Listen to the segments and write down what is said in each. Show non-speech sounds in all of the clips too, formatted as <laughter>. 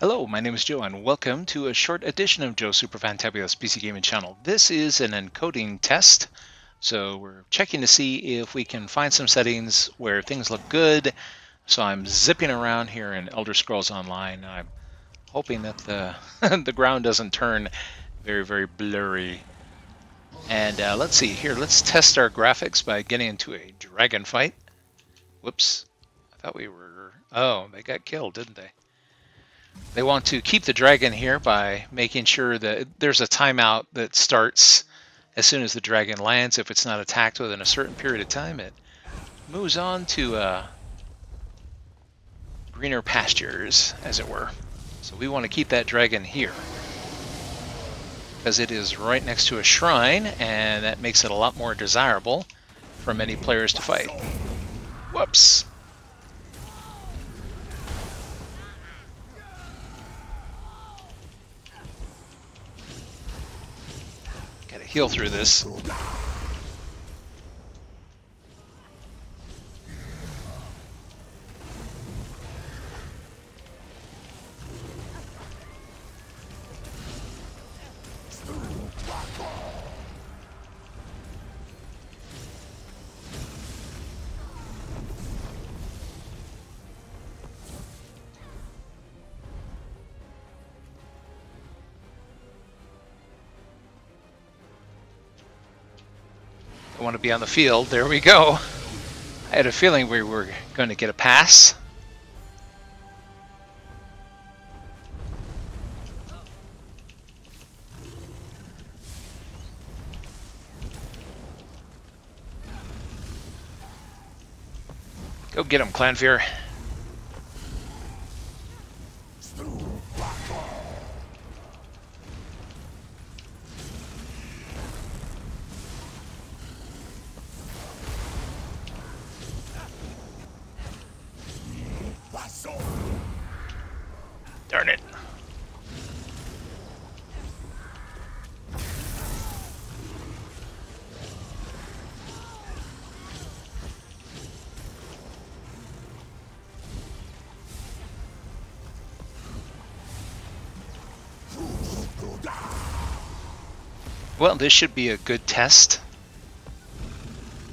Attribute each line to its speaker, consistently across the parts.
Speaker 1: Hello, my name is Joe, and welcome to a short edition of Joe Superfantabulous PC Gaming Channel. This is an encoding test, so we're checking to see if we can find some settings where things look good. So I'm zipping around here in Elder Scrolls Online. I'm hoping that the <laughs> the ground doesn't turn very, very blurry. And uh, let's see here. Let's test our graphics by getting into a dragon fight. Whoops! I thought we were. Oh, they got killed, didn't they? They want to keep the dragon here by making sure that there's a timeout that starts as soon as the dragon lands. If it's not attacked within a certain period of time, it moves on to uh, greener pastures, as it were. So we want to keep that dragon here because it is right next to a shrine, and that makes it a lot more desirable for many players to fight. Whoops! Heal through this. I want to be on the field. There we go. I had a feeling we were going to get a pass. Go get him, Clannfear. Well, this should be a good test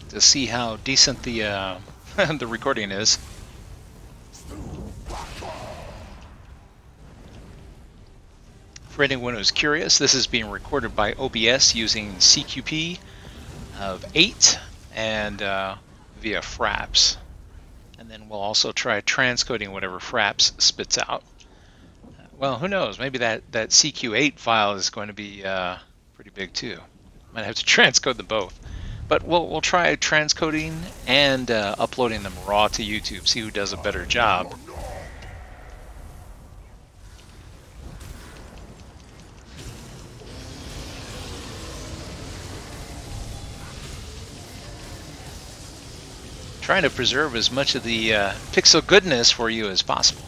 Speaker 1: to see how decent the uh, <laughs> the recording is. For anyone who's curious, this is being recorded by OBS using CQP of 8 and uh, via Fraps. And then we'll also try transcoding whatever Fraps spits out. Well, who knows? Maybe that, that CQ8 file is going to be uh, pretty big too. Might have to <laughs> transcode them both. But we'll, we'll try transcoding and uh, uploading them raw to YouTube, see who does a better job. trying to preserve as much of the uh, pixel goodness for you as possible.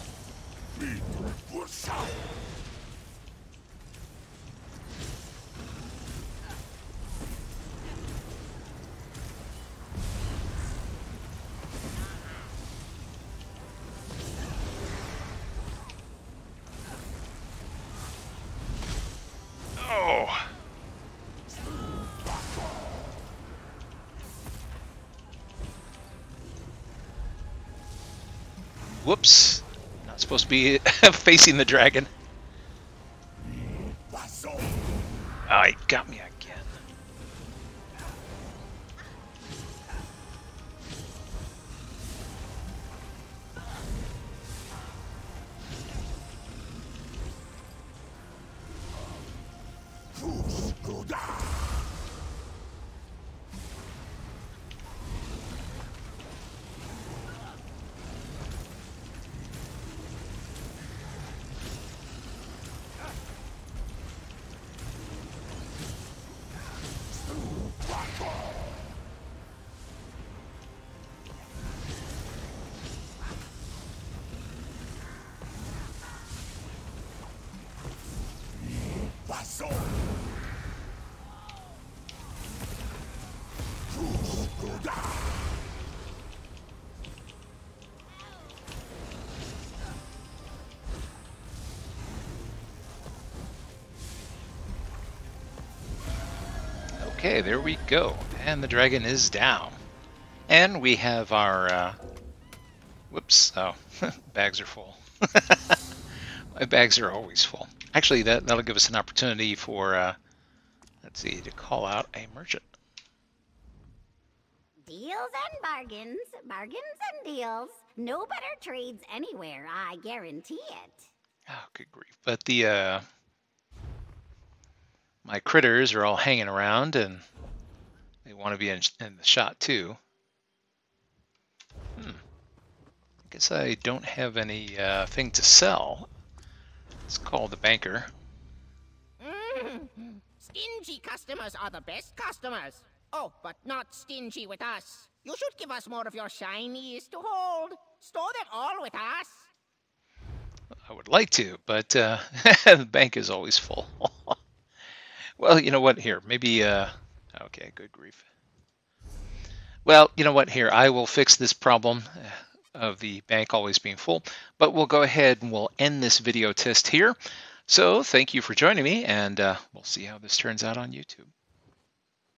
Speaker 1: Whoops. Not supposed to be <laughs> facing the dragon. Oh, he got me Okay, there we go. And the dragon is down. And we have our... Uh, whoops. Oh, <laughs> bags are full. <laughs> My bags are always full. Actually, that, that'll give us an opportunity for, uh, let's see, to call out a merchant.
Speaker 2: Deals and bargains, bargains and deals. No better trades anywhere, I guarantee it.
Speaker 1: Oh, good grief. But the, uh, my critters are all hanging around and they want to be in, in the shot too. Hmm. I guess I don't have any uh, thing to sell. Let's call the banker.
Speaker 3: Mm. Stingy customers are the best customers. Oh, but not stingy with us. You should give us more of your shinies to hold. Store them all with us.
Speaker 1: I would like to, but uh, <laughs> the bank is always full. Well, you know what? Here, maybe. Uh, okay, good grief. Well, you know what? Here, I will fix this problem uh, of the bank always being full, but we'll go ahead and we'll end this video test here. So thank you for joining me, and uh, we'll see how this turns out on YouTube.